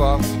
off.